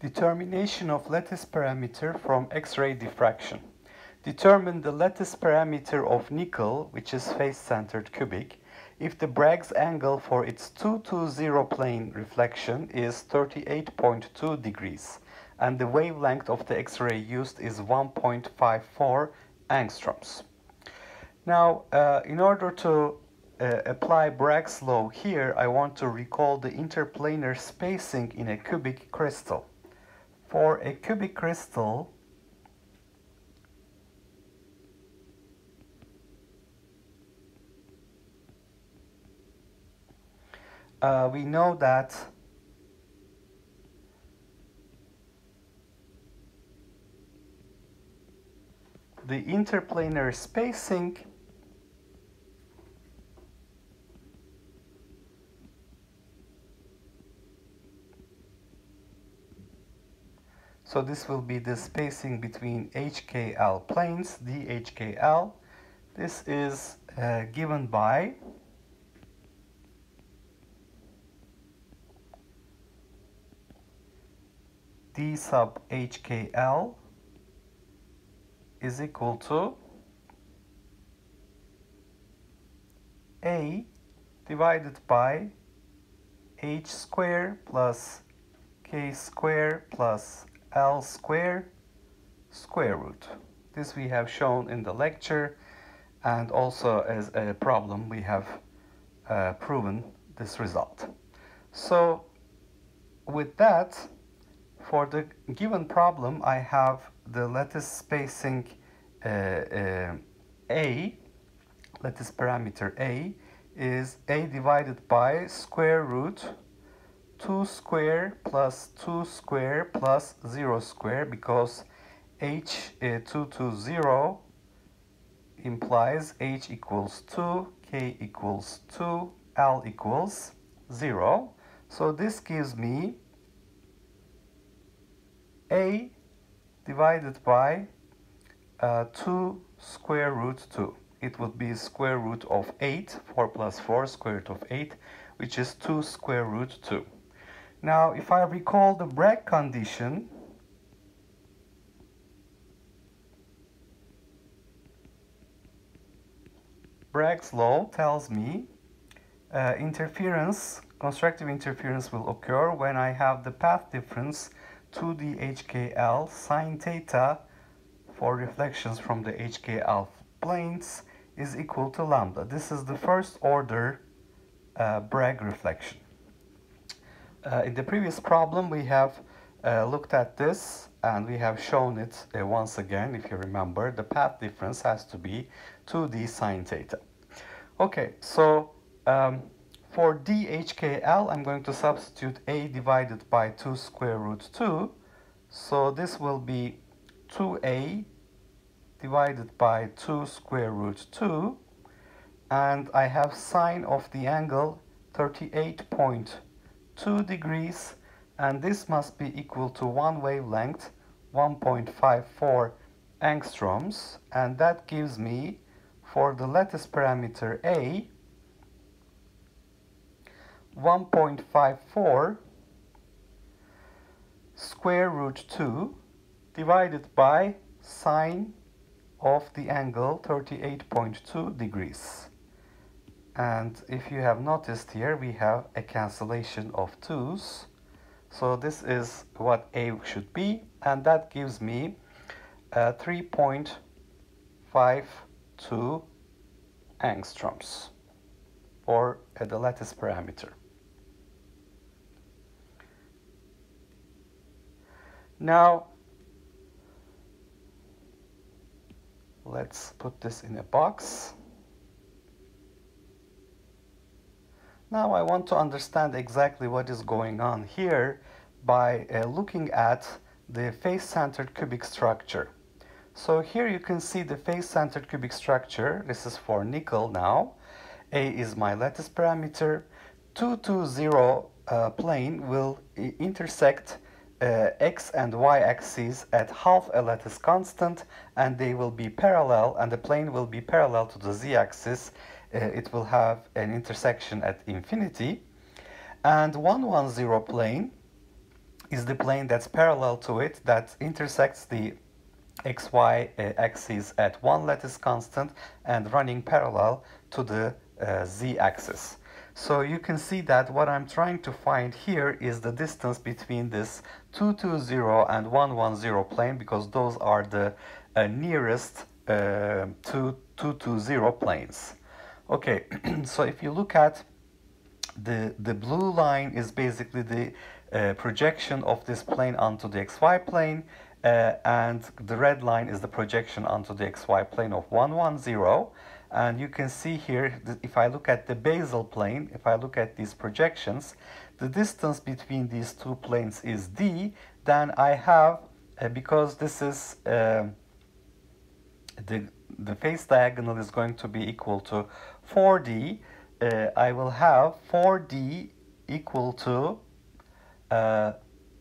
Determination of lattice parameter from X-ray diffraction. Determine the lattice parameter of nickel, which is face-centered cubic, if the Bragg's angle for its 220 plane reflection is 38.2 degrees and the wavelength of the X-ray used is 1.54 angstroms. Now, uh, in order to uh, apply Bragg's law here, I want to recall the interplanar spacing in a cubic crystal. For a cubic crystal, uh, we know that the interplanar spacing So this will be the spacing between HKL planes, DHKL. This is uh, given by D sub HKL is equal to A divided by H square plus K square plus L square square root. This we have shown in the lecture and also as a problem we have uh, proven this result. So with that, for the given problem I have the lattice spacing uh, uh, A, lattice parameter A is A divided by square root 2 square plus 2 square plus 0 square because h uh, 2 to 0 implies h equals 2, k equals 2, l equals 0. So this gives me a divided by uh, 2 square root 2. It would be square root of 8, 4 plus 4, square root of 8, which is 2 square root 2. Now, if I recall the Bragg condition, Bragg's law tells me uh, interference, constructive interference will occur when I have the path difference to the HKL sine theta for reflections from the HKL planes is equal to lambda. This is the first order uh, Bragg reflection. Uh, in the previous problem, we have uh, looked at this and we have shown it uh, once again. If you remember, the path difference has to be 2d sine theta. Okay, so um, for DHKL, I'm going to substitute a divided by 2 square root 2. So this will be 2a divided by 2 square root 2. And I have sine of the angle 38.2 2 degrees and this must be equal to one wavelength 1.54 angstroms and that gives me for the lattice parameter A 1.54 square root 2 divided by sine of the angle 38.2 degrees. And if you have noticed here, we have a cancellation of 2's. So this is what A should be, and that gives me uh, 3.52 angstroms, or the lattice parameter. Now, let's put this in a box. Now I want to understand exactly what is going on here by uh, looking at the face-centered cubic structure. So here you can see the face-centered cubic structure. This is for nickel now. A is my lattice parameter. 2 to 0 uh, plane will intersect uh, x and y axes at half a lattice constant and they will be parallel and the plane will be parallel to the z axis uh, it will have an intersection at infinity. And 110 plane is the plane that's parallel to it that intersects the xy uh, axis at one lattice constant and running parallel to the uh, z axis. So you can see that what I'm trying to find here is the distance between this 220 and 110 plane because those are the uh, nearest uh, to 220 planes. Okay, so if you look at the, the blue line is basically the uh, projection of this plane onto the xy plane uh, and the red line is the projection onto the xy plane of 110 and you can see here that if I look at the basal plane if I look at these projections the distance between these two planes is d then I have uh, because this is uh, the the face diagonal is going to be equal to 4d uh, I will have 4d equal to uh,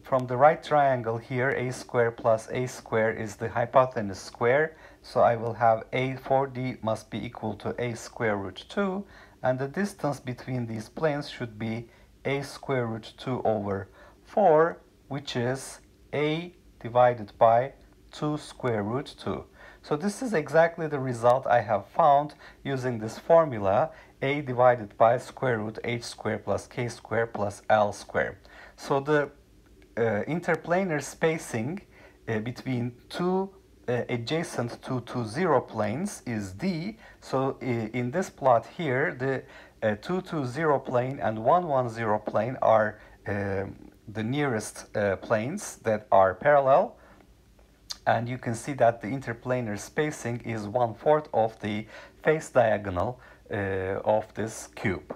from the right triangle here a square plus a square is the hypotenuse square. So I will have a 4d must be equal to a square root 2 and the distance between these planes should be a square root 2 over 4 which is a divided by 2 square root 2. So this is exactly the result I have found using this formula a divided by square root h square plus k square plus l square. So the uh, interplanar spacing uh, between two uh, adjacent to, to zero planes is d. So in this plot here, the uh, 2 to 0 plane and 1 1 0 plane are um, the nearest uh, planes that are parallel. And you can see that the interplanar spacing is one fourth of the face diagonal uh, of this cube.